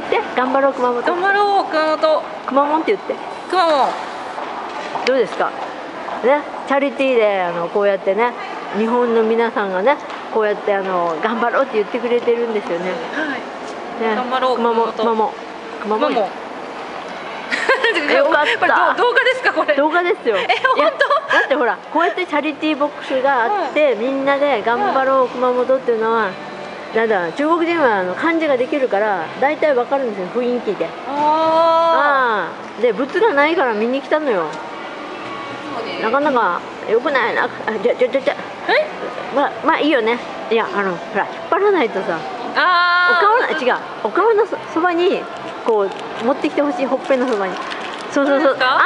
言って。頑張ろう熊本。頑張ろう熊本。熊本って言って。くまモンどうですか？ね？チャリティーであのこうやってね日本の皆さんがねこうやってあの頑張ろうって言ってくれてるんですよね。はい。ね？頑張ろう熊本。熊本。熊本。よかった。動画ですかこれ？動画ですよ。え本だってほらこうやってチャリティーボックスがあって、みんなで頑張ろう熊本っていうのはなんだ中国人はあの漢字ができるから大体わかるんですよ雰囲気で。あああで物がないから見に来たのよ。なかなかよくないな。あじゃじゃじゃじゃあえ？まあまあいいよね。いやあのほら引っ張らないとさおあ顔の違うお顔のそそばにこう持ってきてほしいほっぺのそばに。そうそうそう。ああ